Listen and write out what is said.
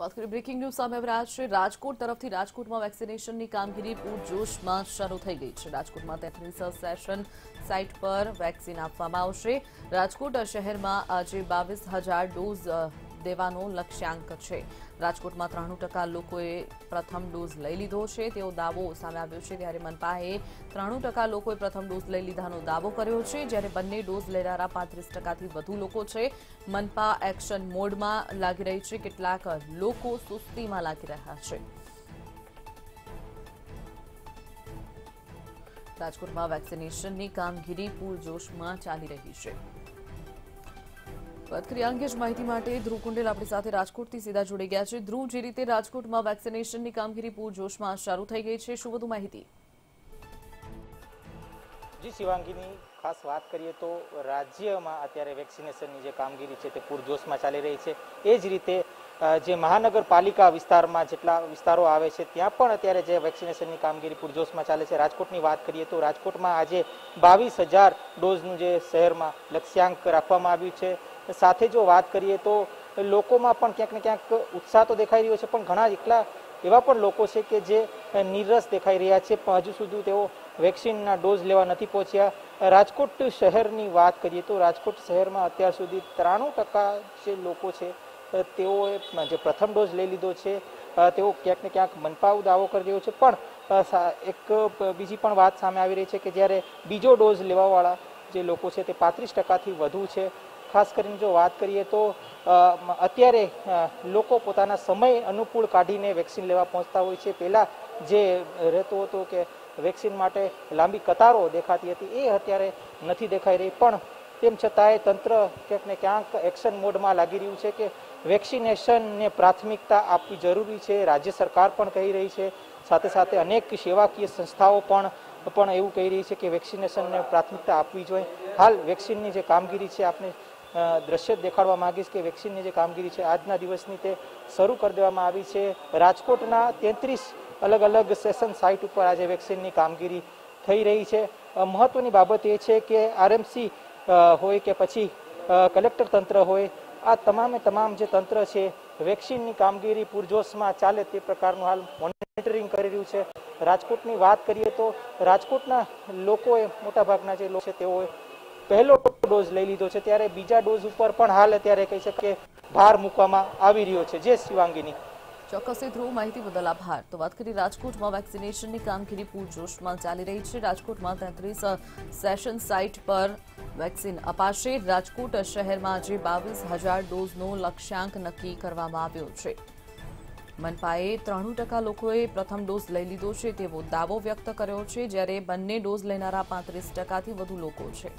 વાત કરીએ breaking news સામે આવી રહ્યા છે. રાજકોટ તરફથી રાજકોટમાં વેક્સિનેશનની કામગીરી પૂરજોશમાં શરૂ થઈ ગઈ છે. રાજકોટમાં તેત્રીસ સેશન સાઇટ પર વેક્સિન આપવામાં આવશે. રાજકોટ શહેરમાં આજે બાવીસ હજાર ડોઝ દેવાનો લક્ષ્યાંક છે. રાજકોટમાં ત્રાણું ટકા લોકોએ પ્રથમ ડોઝ લઈ લીધો છે. તેવો દાવો સામે આવ્યો છે ત્યારે મનપાએ ત્રાણું ટકા લોકોએ પ્રથમ ડોઝ લઈ લીધાનો દાવો કર્યો છે. જ્યારે બંને ડોઝ લેનારા પાંત્રીસ ટકાથી વધુ લોકો છે. મનપા એક્શન મોડમાં લાગી રહી છે. કેટલાક લોકો સુસ્તીમાં લાગી રહ્યા છે. રાજકોટમાં વેક્સિનેશનની કામગીરી પૂરજોશમાં ચાલી રહી છે. વાત કરીએ અંગે જ માહિતી માટે ધ્રુવ કુંડેલ આપણી સાથે રાજકોટથી સીધા જોડી ગયા છે. ધ્રુવ, જે રીતે રાજકોટમાં વેક્સિનેશનની કામગીરી પૂરજોશમાં શરૂ થઈ ગઈ છે, શું વધુ માહિતી? જી, શિવાંગીની ખાસ વાત કરીએ તો રાજ્યમાં અત્યારે વેક્સિનેશનની જે કામગીરી છે તે પૂરજોશમાં ચાલી રહી છે. એ જ રીતે જે મહાનગરપાલિકા વિસ્તારમાં જેટલા વિસ્તારો આવે છે, ત્યાં પણ અત્યારે જે વેક્સિનેશનની કામગીરી પૂરજોશમાં ચાલે છે. રાજકોટની વાત કરીએ તો રાજકોટમાં આજે બાવીસ હજાર ડોઝનું જે શહેરમાં લક્ષ્યાંક રાખવામાં આવ્યું છે. સાથે જો વાત કરીએ તો લોકોમાં પણ ક્યાંક ને ક્યાંક ઉત્સાહ તો દેખાઈ રહ્યો છે, પણ ઘણા એકલા એવા પણ લોકો છે કે જે નિરસ દેખાઈ રહ્યા છે. પણ હજુ સુધી તેઓ વેક્સિનના ડોઝ લેવા નથી પહોંચ્યા. રાજકોટ શહેરની વાત કરીએ તો રાજકોટ શહેરમાં અત્યાર સુધી ત્રાણું ટકા જે લોકો છે, તેઓએ જે પ્રથમ ડોઝ લઈ લીધો છે, તેઓ ક્યાંક ને ક્યાંક મનપાવ દાવો કરી રહ્યો છે. પણ એક બીજી પણ વાત સામે આવી રહી છે કે જ્યારે બીજો ડોઝ લેવાવાળા જે લોકો છે તે પાંત્રીસ ટકાથી વધુ છે. ખાસ કરીને જો વાત કરીએ તો અત્યારે લોકો પોતાના સમય અનુકૂળ કાઢીને વેક્સિન લેવા પહોંચતા હોય છે. પહેલાં જે રહેતો હતો કે વેક્સિન માટે લાંબી કતારો દેખાતી હતી, એ અત્યારે નથી દેખાઈ રહી. પણ તેમ છતાંય તંત્ર ક્યાંક ને ક્યાંક એક્શન મોડમાં લાગી રહ્યું છે કે વેક્સિનેશનને પ્રાથમિકતા આપવી જરૂરી છે. રાજ્ય સરકાર પણ કહી રહી છે. સાથે સાથે અનેક સેવાકીય સંસ્થાઓ પણ પણ એવું કહી રહી છે કે વેક્સિનેશનને પ્રાથમિકતા આપવી જોઈએ. હાલ વેક્સિનની જે કામગીરી છે આપણે દ્રશ્ય દેખાડવા માંગીશ કે વેક્સિનની જે કામગીરી છે, આજના દિવસની તે શરૂ કરી દેવામાં આવી છે. રાજકોટના તેત્રીસ અલગ અલગ સેશન સાઇટ ઉપર આજે વેક્સિનની કામગીરી થઈ રહી છે. મહત્વની બાબત એ છે કે આરએમસી હોય કે પછી કલેક્ટર તંત્ર હોય, આ તમામે તમામ જે તંત્ર છે, વેક્સિનની કામગીરી પૂરજોશમાં ચાલે તે પ્રકારનું હાલ મોનિટરિંગ કરી રહ્યું છે. રાજકોટની વાત કરીએ તો રાજકોટના લોકોએ, મોટાભાગના જે લોકો છે તેઓએ પહેલો ડોઝ લઈ લીધો છે, ત્યારે બીજા ડોઝ ઉપર પણ હાલ અત્યારે કહી શકીએ ભાર મૂકવામાં આવી રહ્યો છે. જે શિવાંગીની ચોક્કસથી ધ્રુવ માહિતી બદલ આભાર. તો વાત કરી રાજકોટમાં વેક્સિનેશનની કામગીરી પૂરજોશમાં ચાલી રહી છે. રાજકોટમાં તેત્રીસ સેશન સાઇટ પર વેક્સિન અપાશે. રાજકોટ શહેરમાં આજે બાવીસ હજાર ડોઝનો લક્ષ્યાંક નક્કી કરવામાં આવ્યો છે. મનપાએ ત્રાણું ટકા લોકોએ પ્રથમ ડોઝ લઈ લીધો છે તેવો દાવો વ્યક્ત કર્યો છે, જ્યારે બંને ડોઝ લેનારા પાંત્રીસ ટકાથી વધુ લોકો છે.